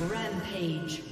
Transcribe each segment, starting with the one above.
Rampage.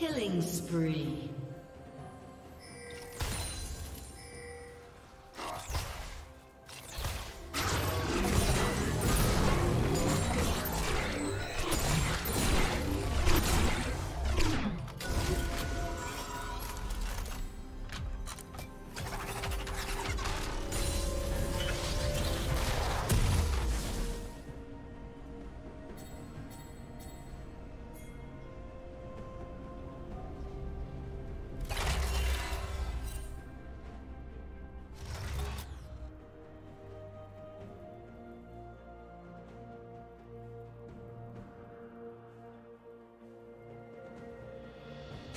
Killing spree.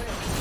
Aced.